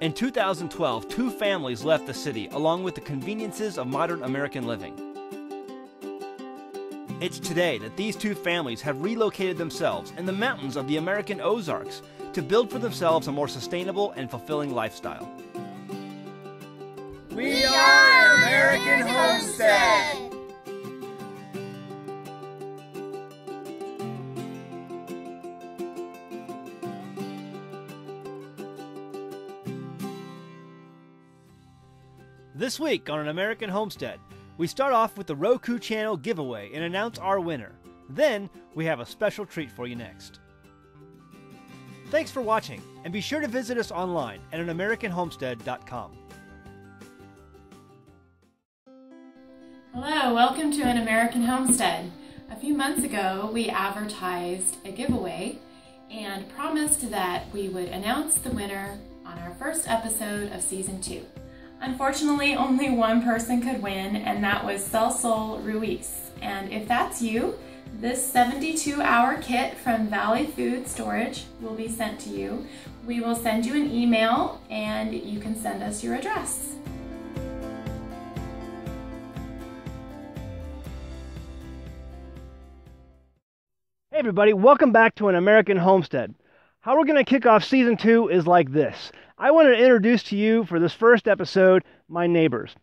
In 2012, two families left the city along with the conveniences of modern American living. It's today that these two families have relocated themselves in the mountains of the American Ozarks to build for themselves a more sustainable and fulfilling lifestyle. We are American Homestead! This week on An American Homestead, we start off with the Roku channel giveaway and announce our winner. Then, we have a special treat for you next. Thanks for watching, and be sure to visit us online at anamericanhomestead.com. Hello, welcome to An American Homestead. A few months ago, we advertised a giveaway and promised that we would announce the winner on our first episode of season two. Unfortunately, only one person could win, and that was Celsol Ruiz. And if that's you, this 72 hour kit from Valley Food Storage will be sent to you. We will send you an email and you can send us your address. Hey, everybody, welcome back to An American Homestead. How we're going to kick off season two is like this I want to introduce to you for this first episode my neighbors.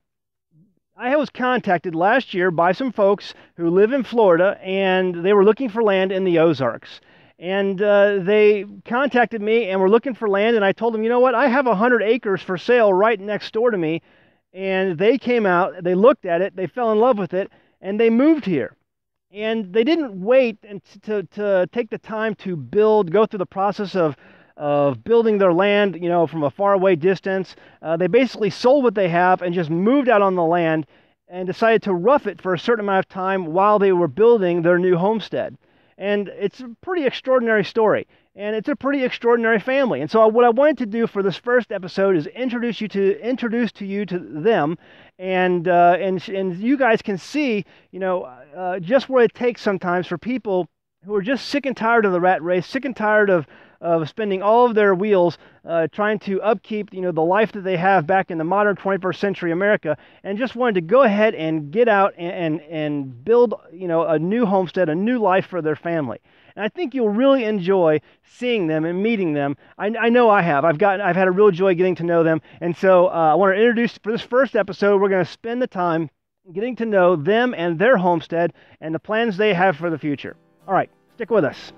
I was contacted last year by some folks who live in Florida and they were looking for land in the Ozarks. And uh, they contacted me and were looking for land. And I told them, you know what? I have 100 acres for sale right next door to me. And they came out, they looked at it, they fell in love with it, and they moved here. And they didn't wait and to, to take the time to build, go through the process of of building their land, you know, from a faraway distance. Uh, they basically sold what they have and just moved out on the land and decided to rough it for a certain amount of time while they were building their new homestead. And it's a pretty extraordinary story. And it's a pretty extraordinary family. And so what I wanted to do for this first episode is introduce you to introduce to you to them, and uh, and and you guys can see, you know, uh, just what it takes sometimes for people who are just sick and tired of the rat race, sick and tired of of spending all of their wheels uh, trying to upkeep you know the life that they have back in the modern 21st century America, and just wanted to go ahead and get out and and, and build you know a new homestead, a new life for their family. And I think you'll really enjoy seeing them and meeting them. I, I know I have. I've got I've had a real joy getting to know them, and so uh, I want to introduce for this first episode. We're going to spend the time getting to know them and their homestead and the plans they have for the future. All right, stick with us.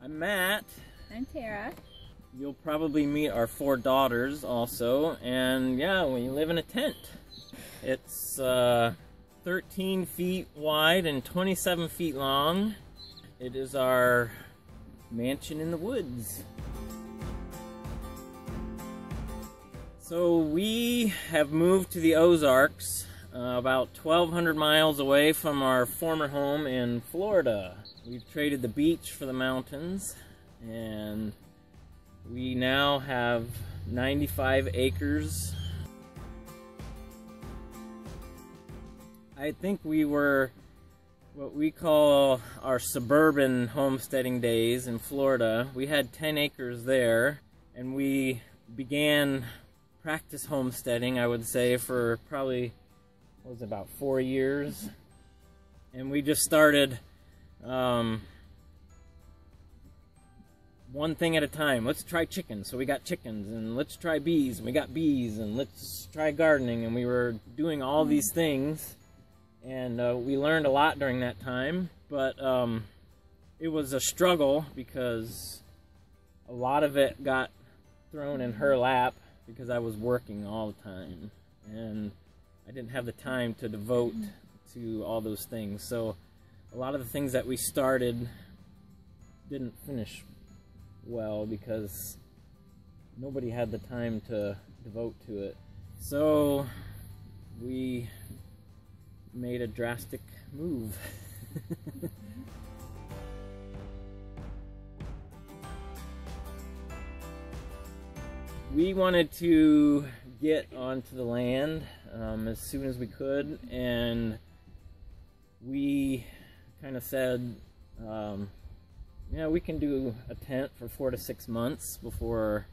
I'm Matt. I'm Tara. You'll probably meet our four daughters also, and yeah, we live in a tent. It's uh, 13 feet wide and 27 feet long. It is our mansion in the woods. So we have moved to the Ozarks, uh, about 1,200 miles away from our former home in Florida. We've traded the beach for the mountains, and we now have 95 acres. I think we were what we call our suburban homesteading days in Florida. We had 10 acres there, and we began practice homesteading, I would say, for probably, was about four years. And we just started um, one thing at a time. Let's try chickens. So we got chickens, and let's try bees, and we got bees, and let's try gardening. And we were doing all these things, and uh, we learned a lot during that time. But um, it was a struggle because a lot of it got thrown in her lap because I was working all the time, and I didn't have the time to devote mm. to all those things. So a lot of the things that we started didn't finish well because nobody had the time to devote to it. So we made a drastic move. we wanted to get onto the land um, as soon as we could, and we kind of said, um, yeah, we can do a tent for four to six months before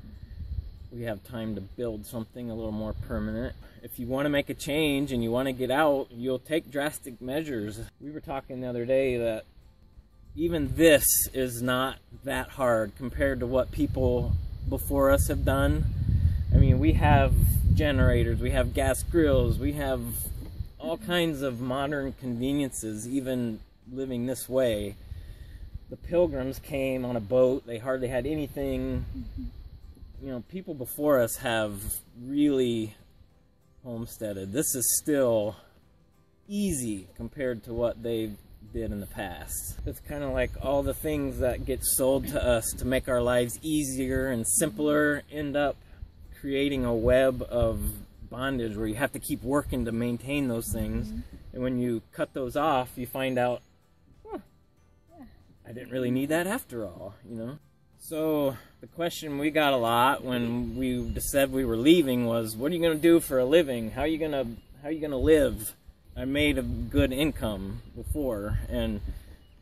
we have time to build something a little more permanent. If you want to make a change and you want to get out, you'll take drastic measures. We were talking the other day that even this is not that hard compared to what people before us have done. I mean, we have generators, we have gas grills, we have all kinds of modern conveniences, even living this way. The pilgrims came on a boat, they hardly had anything. Mm-hmm. You know, people before us have really homesteaded. This is still easy compared to what they did in the past. It's kind of like all the things that get sold to us to make our lives easier and simpler end up creating a web of bondage where you have to keep working to maintain those things. Mm-hmm. And when you cut those off, you find out, huh, yeah. I didn't really need that after all, you know? So the question we got a lot when we said we were leaving was, what are you going to do for a living? How are you going to, how are you going to live? I made a good income before and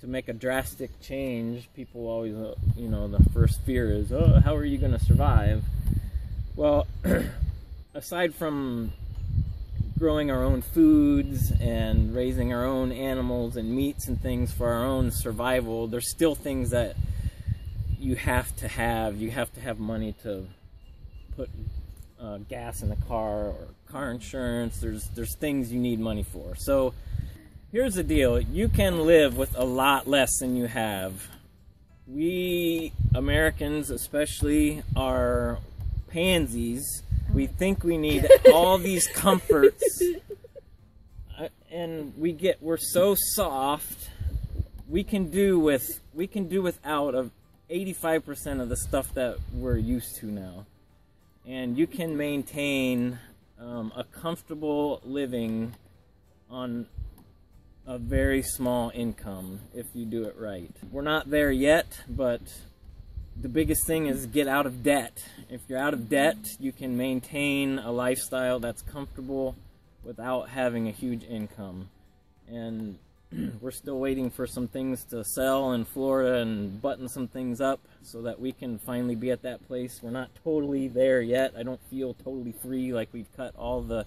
to make a drastic change, people always, uh, you know, the first fear is, oh, how are you going to survive? Well, aside from growing our own foods and raising our own animals and meats and things for our own survival, there's still things that you have to have. You have to have money to put uh, gas in the car or car insurance. There's there's things you need money for. So here's the deal: you can live with a lot less than you have. We Americans, especially, are pansies. We think we need all these comforts, and we get we're so soft. We can do with we can do without of 85% of the stuff that we're used to now, and you can maintain um, a comfortable living on a very small income if you do it right. We're not there yet, but the biggest thing is get out of debt. If you're out of debt, you can maintain a lifestyle that's comfortable without having a huge income. And we're still waiting for some things to sell in Florida and button some things up so that we can finally be at that place. We're not totally there yet. I don't feel totally free like we've cut all the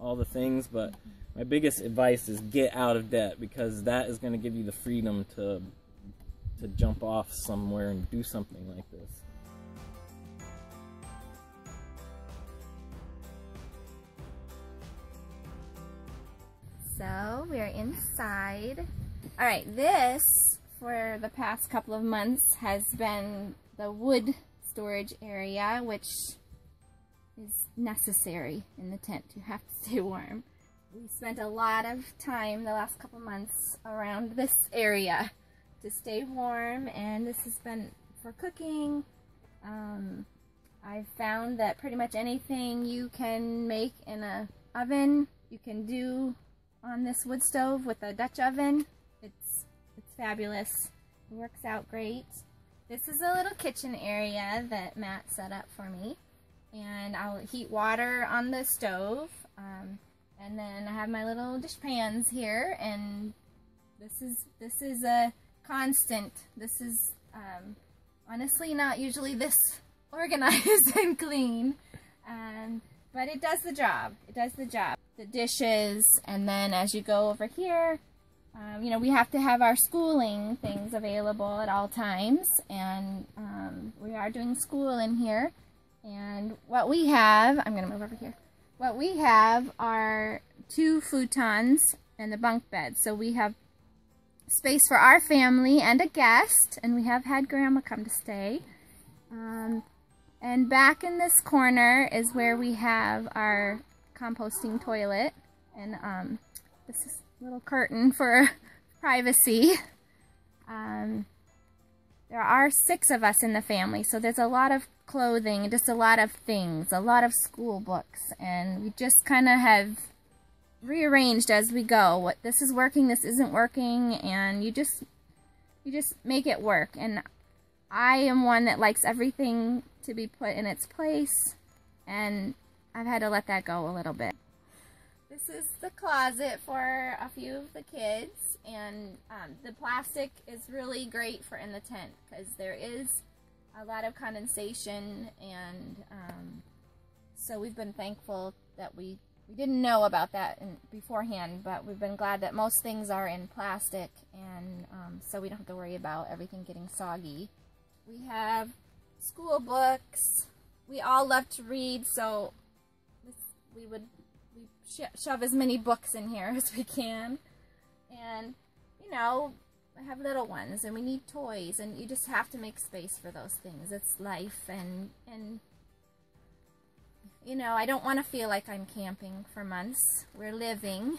all the things, but my biggest advice is get out of debt because that is going to give you the freedom to to jump off somewhere and do something like this. So we are inside. All right, this for the past couple of months has been the wood storage area, which is necessary in the tent. You have to stay warm. We spent a lot of time the last couple months around this area to stay warm and this has been for cooking. Um, I've found that pretty much anything you can make in a oven you can do on this wood stove with a Dutch oven. It's, it's fabulous. It works out great. This is a little kitchen area that Matt set up for me. And I'll heat water on the stove. Um, and then I have my little dish pans here. And this is, this is a constant. This is um, honestly not usually this organized and clean. Um, but it does the job. It does the job. The dishes, and then as you go over here, um, you know, we have to have our schooling things available at all times, and um, we are doing school in here. And what we have, I'm going to move over here. What we have are two futons and the bunk bed. So we have space for our family and a guest, and we have had Grandma come to stay. Um, and back in this corner is where we have our composting toilet, and um, this is a little curtain for privacy. Um, there are six of us in the family, so there's a lot of clothing, just a lot of things, a lot of school books, and we just kind of have rearranged as we go. What this is working, this isn't working, and you just you just make it work. And I am one that likes everything to be put in its place, and I've had to let that go a little bit. This is the closet for a few of the kids, and um, the plastic is really great for in the tent because there is a lot of condensation, and um, so we've been thankful that we we didn't know about that in, beforehand, but we've been glad that most things are in plastic, and um, so we don't have to worry about everything getting soggy. We have school books. We all love to read, so this, we would we sho shove as many books in here as we can. And, you know, I have little ones, and we need toys, and you just have to make space for those things. It's life, and, and you know, I don't want to feel like I'm camping for months. We're living,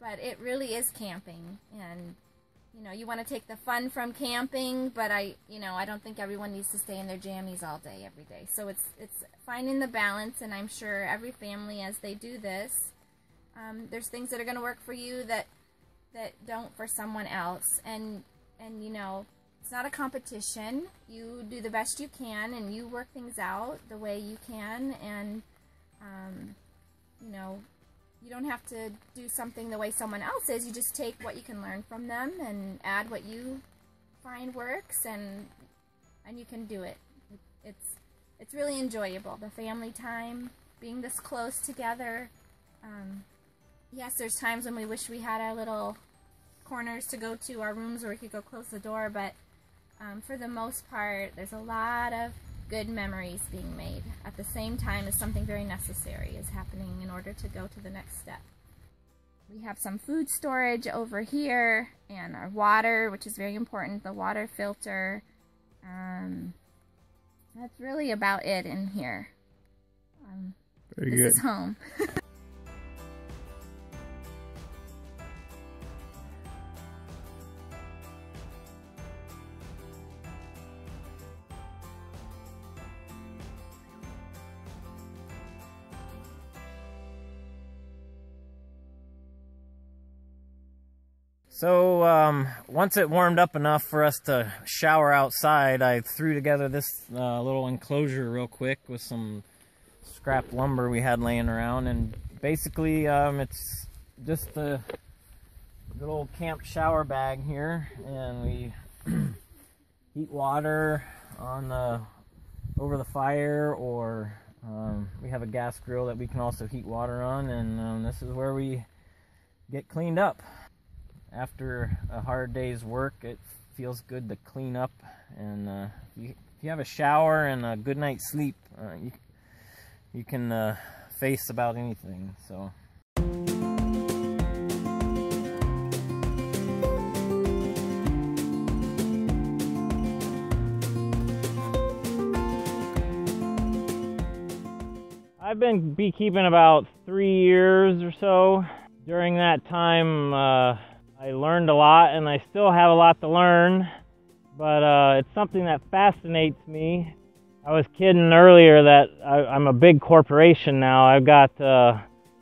but it really is camping, and you know, you want to take the fun from camping, but I, you know, I don't think everyone needs to stay in their jammies all day every day. So it's it's finding the balance, and I'm sure every family, as they do this, um, there's things that are going to work for you that that don't for someone else, and and you know, it's not a competition. You do the best you can, and you work things out the way you can, and um, you know, you don't have to do something the way someone else is. You just take what you can learn from them and add what you find works, and and you can do it. It's it's really enjoyable. The family time, being this close together. Um, yes, there's times when we wish we had our little corners to go to, our rooms where we could go close the door, but um, for the most part, there's a lot of good memories being made at the same time as something very necessary is happening in order to go to the next step. We have some food storage over here and our water, which is very important, the water filter. Um, that's really about it in here. Um, Very this good. is home. So um, once it warmed up enough for us to shower outside, I threw together this uh, little enclosure real quick with some scrap lumber we had laying around, and basically um, it's just a good old camp shower bag here, and we heat water on the over the fire, or um, we have a gas grill that we can also heat water on, and um, this is where we get cleaned up after a hard day's work, it feels good to clean up. And uh, if, you, if you have a shower and a good night's sleep, uh, you you can uh, face about anything. So. I've been beekeeping about three years or so. During that time, uh, I learned a lot, and I still have a lot to learn, but uh, it's something that fascinates me. I was kidding earlier that I, I'm a big corporation now. I've got uh,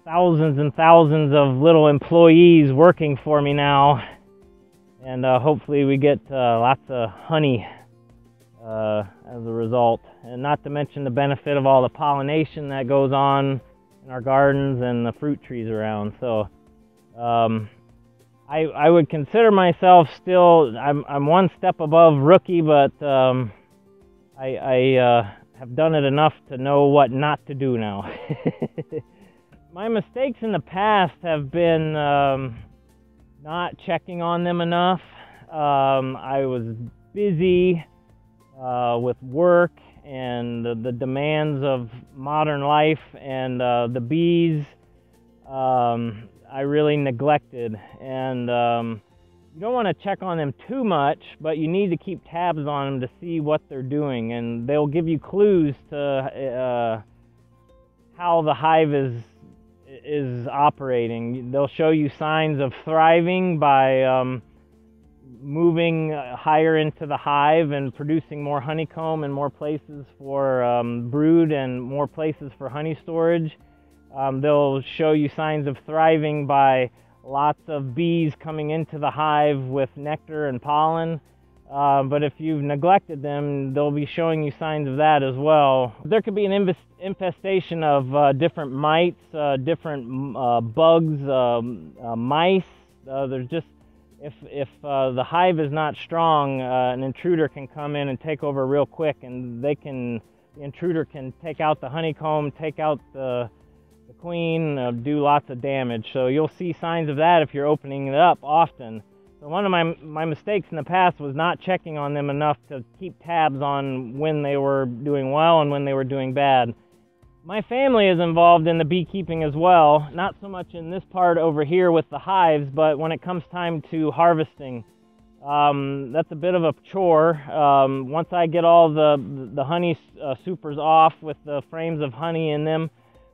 thousands and thousands of little employees working for me now, and uh, hopefully we get uh, lots of honey uh, as a result. And not to mention the benefit of all the pollination that goes on in our gardens and the fruit trees around. So. Um, I, I would consider myself still I'm I'm one step above rookie, but um, I, I uh, have done it enough to know what not to do now. My mistakes in the past have been um, not checking on them enough. Um, I was busy uh, with work and the, the, demands of modern life, and uh, the bees. Um, I really neglected. And um, you don't want to check on them too much, but you need to keep tabs on them to see what they're doing, and they'll give you clues to uh, how the hive is is operating. They'll show you signs of thriving by um, moving higher into the hive and producing more honeycomb and more places for um, brood and more places for honey storage. Um, they'll show you signs of thriving by lots of bees coming into the hive with nectar and pollen. Uh, but if you've neglected them, they'll be showing you signs of that as well. There could be an infestation of uh, different mites, uh, different uh, bugs, um, mice. There's just if if the hive is not strong, an intruder can come in and take over real quick, and they can the intruder can take out the honeycomb, take out the the queen, do lots of damage. So you'll see signs of that if you're opening it up often. So one of my my mistakes in the past was not checking on them enough to keep tabs on when they were doing well and when they were doing bad. My family is involved in the beekeeping as well, not so much in this part over here with the hives, but when it comes time to harvesting, um, that's a bit of a chore. Um, once I get all the the honey uh, supers off with the frames of honey in them,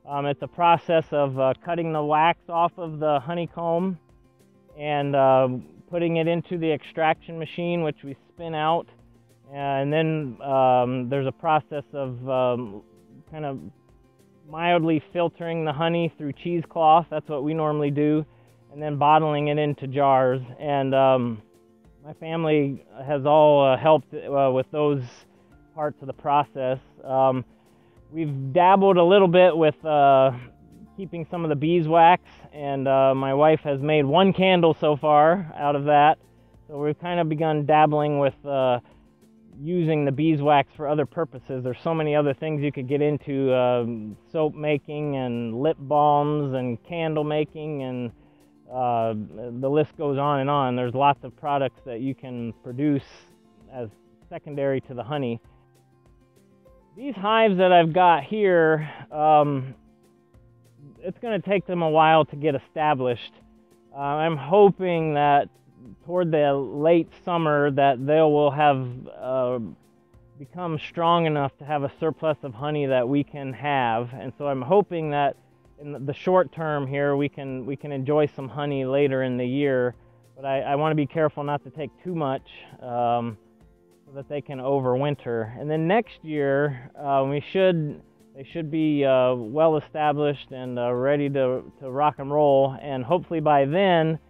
um, it's a process of uh, cutting the wax off of the honeycomb and uh, putting it into the extraction machine, which we spin out. And then um, there's a process of um, kind of mildly filtering the honey through cheesecloth. That's what we normally do. And then bottling it into jars. And um, my family has all uh, helped uh, with those parts of the process. We've dabbled a little bit with uh, keeping some of the beeswax, and uh, my wife has made one candle so far out of that. So we've kind of begun dabbling with uh, using the beeswax for other purposes. There's so many other things you could get into um, soap making and lip balms and candle making, and uh, the list goes on and on. There's lots of products that you can produce as secondary to the honey. These hives that I've got here, um, it's going to take them a while to get established. Uh, I'm hoping that toward the late summer that they will have uh, become strong enough to have a surplus of honey that we can have. And so I'm hoping that in the short term here we can we can enjoy some honey later in the year. But I, I want to be careful not to take too much um, so that they can overwinter. And then next year uh, we should they should be uh, well established and uh, ready to, to rock and roll. And hopefully by then,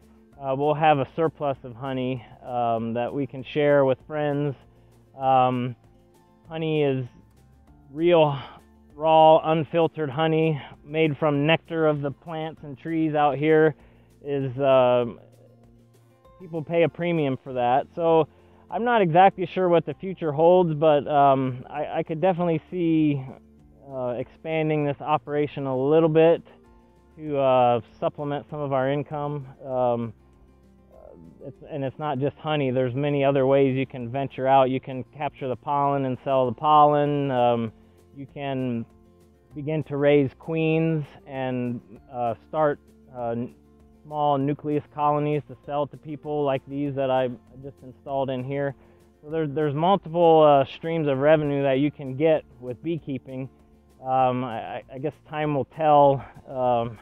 uh, we'll have a surplus of honey um, that we can share with friends. Um, honey is real, raw, unfiltered honey made from nectar of the plants and trees out here. Is um, people pay a premium for that. So I'm not exactly sure what the future holds, but um, I, I could definitely see uh, expanding this operation a little bit to uh, supplement some of our income. Um, it's, and it's not just honey. There's many other ways you can venture out. You can capture the pollen and sell the pollen. Um, you can begin to raise queens and uh, start uh, small nucleus colonies to sell to people like these that I just installed in here. So there's there's multiple uh, streams of revenue that you can get with beekeeping. Um, I, I, guess time will tell um,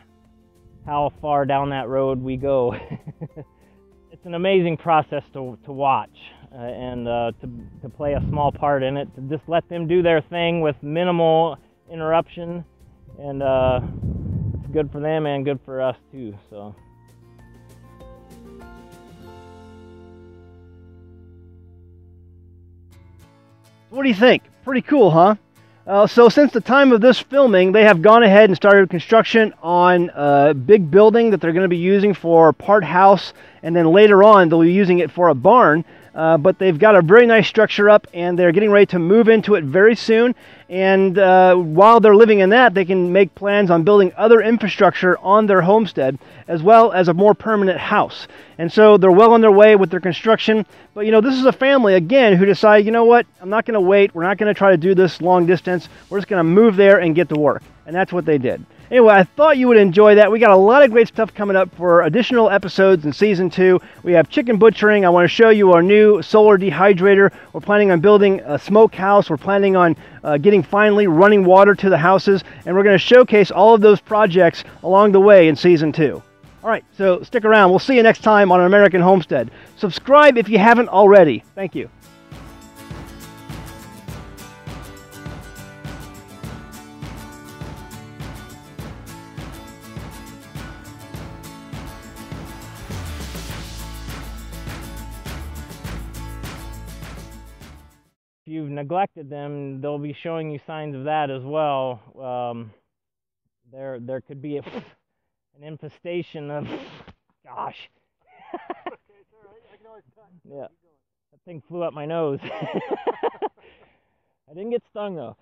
how far down that road we go. it's an amazing process to, to watch uh, and uh, to, to play a small part in it, to just let them do their thing with minimal interruption. And uh, it's good for them and good for us too. So. What do you think? Pretty cool, huh? Uh, so since the time of this filming, they have gone ahead and started construction on a big building that they're going to be using for part house, and then later on they'll be using it for a barn. Uh, but they've got a very nice structure up and they're getting ready to move into it very soon. And uh, while they're living in that, they can make plans on building other infrastructure on their homestead as well as a more permanent house. And so they're well on their way with their construction. But you know, this is a family again who decide, you know what, I'm not going to wait. We're not going to try to do this long distance. We're just going to move there and get to work. And that's what they did. Anyway, I thought you would enjoy that. We got a lot of great stuff coming up for additional episodes in season two. We have chicken butchering. I want to show you our new solar dehydrator. We're planning on building a smokehouse. We're planning on uh, getting finally running water to the houses. And we're going to showcase all of those projects along the way in season two. All right, so stick around. We'll see you next time on American Homestead. Subscribe if you haven't already. Thank you. Neglected them, they'll be showing you signs of that as well. Um, there, there could be a, an infestation of, gosh, yeah, that thing flew up my nose. I didn't get stung though.